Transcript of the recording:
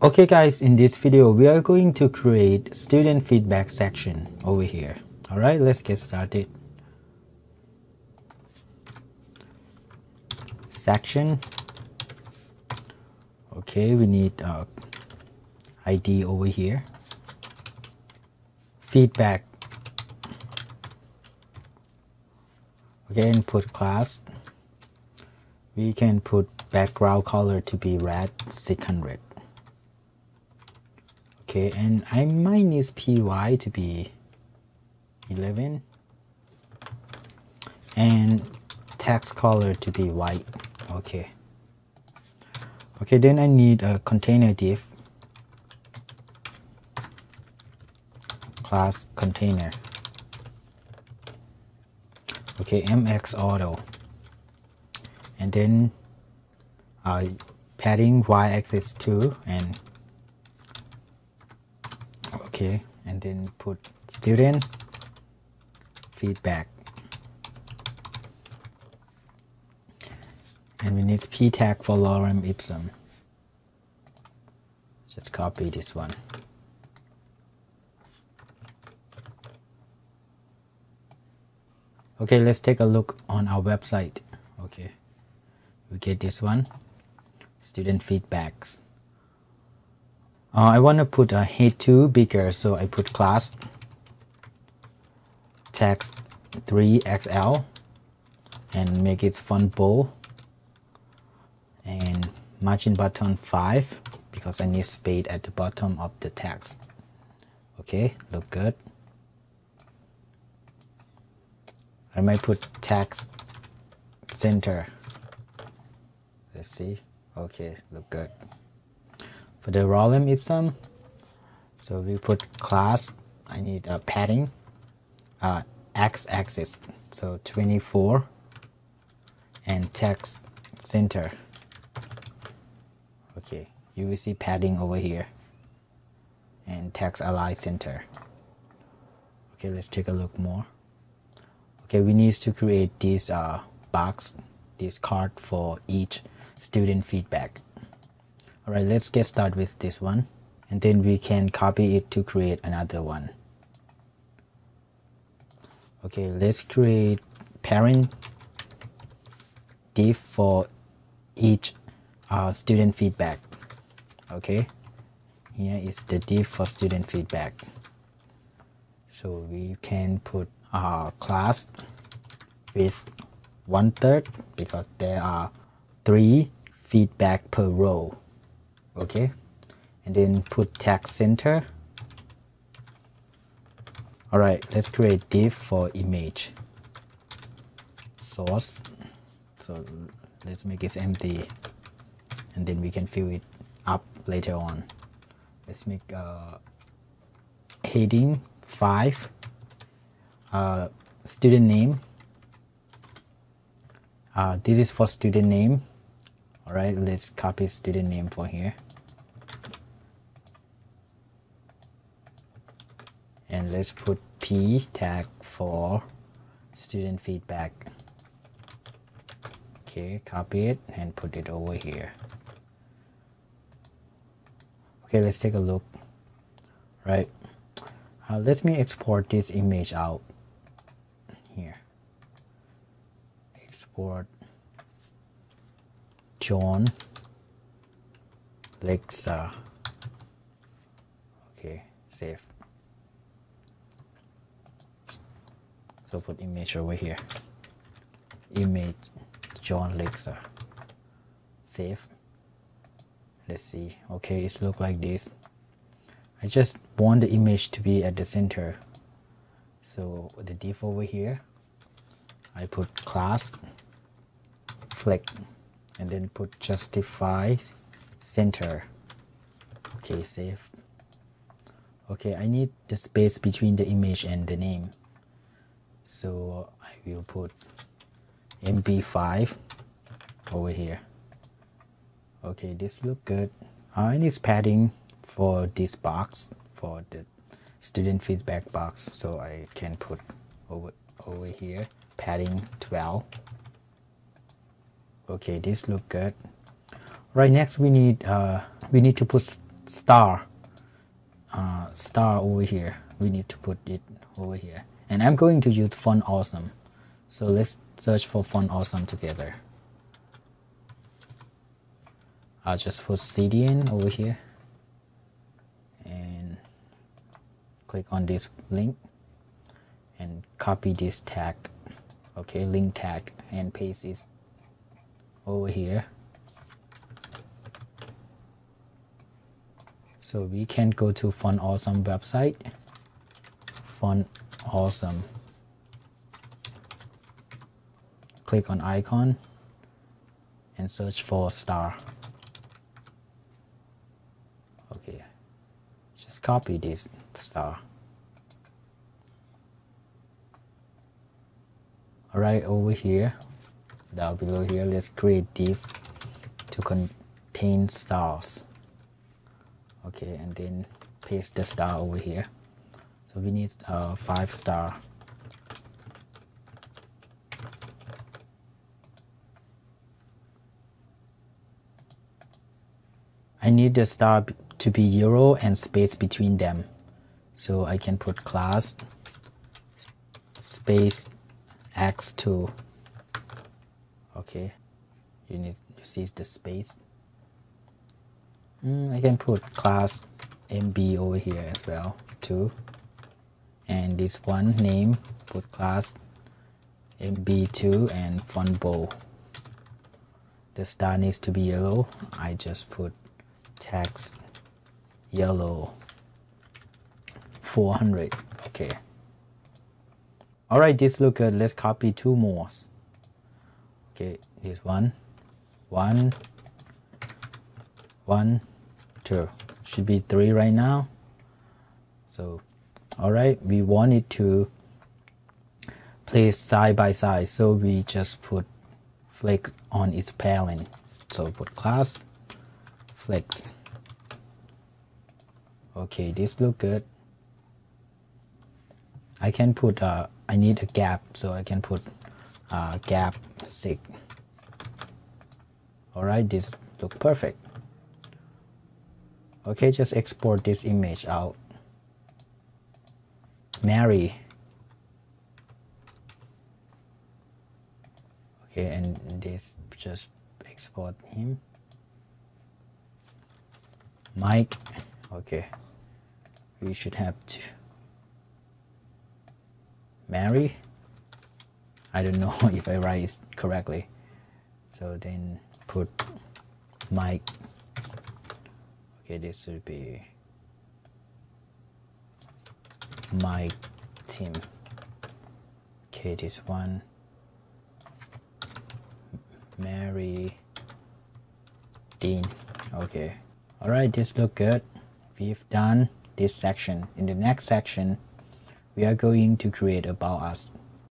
Okay guys, in this video we are going to create student feedback section over here. Alright, let's get started. Section. Okay, we need uh, ID over here. Feedback. Okay, input class. We can put background color to be red 600 okay and I might need py to be 11 and text color to be white. Okay. Okay then I need a container div class container. Okay mx auto. And then uh, padding y-axis 2 and okay and then put student feedback. And we need p tag for lorem ipsum. Just copy this one. Okay let's take a look on our website. Okay we get this one. Student feedbacks uh, I want to put a head 2 bigger so I put class text 3xl and make it font bold and margin button 5 because I need space at the bottom of the text. Okay look good. I might put text center. Let's see. Okay look good for the lorem ipsum. So we put class I need a padding uh, x-axis so 24 and text center. Okay you will see padding over here and text align center. Okay let's take a look more. Okay we need to create this uh, box this card for each student feedback all right let's get started with this one and then we can copy it to create another one. Okay let's create parent div for each uh, student feedback. Okay here is the div for student feedback. So we can put our class with one third because there are three feedback per row okay. And then put text center. All right let's create div for image. Source. So let's make it empty. And then we can fill it up later on. Let's make uh, heading 5 uh, student name. Uh, this is for student name. All right let's copy student name for here and let's put p tag for student feedback. Okay copy it and put it over here. Okay let's take a look. Right. Uh, let me export this image out here. Export John Lexa okay save so put image over here. Image John Lexa save. Let's see. Okay it look like this. I just want the image to be at the center. So the div over here I put class flex and then put justify center. Okay save. Okay I need the space between the image and the name so I will put mb5 over here. Okay this look good. I need padding for this box for the student feedback box. So I can put over over here padding 12 okay this look good. Right next we need uh, we need to put star. Uh, star over here. We need to put it over here and I'm going to use font awesome. So let's search for font awesome together. I'll just put CDN over here. And click on this link and copy this tag. Okay link tag and paste it over here. So we can go to Font awesome website. Font awesome. Click on icon and search for star. Okay. Just copy this star. Alright over here down below here let's create div to contain stars. Okay and then paste the star over here we need a uh, five star. I need the star to be zero and space between them. So I can put class space x2 okay. You need to see the space? Mm, I can put class mb over here as well too and this one name put class mb2 and font bold the star needs to be yellow. I just put text yellow. 400 okay. All right this look good. Let's copy two more. Okay this one. One. One two. Should be three right now. So all right? We want it to place side by side. So we just put flex on its parent so put class flex. Okay this look good. I can put uh, I need a gap so I can put uh, gap 6 alright this look perfect. Okay just export this image. Out Mary okay and this just export him. Mike okay. We should have to Mary I don't know if I write it correctly. So then put Mike. Okay this should be Mike team. Okay this one. Mary. Dean. Okay. All right this look good. We've done this section. In the next section we are going to create about us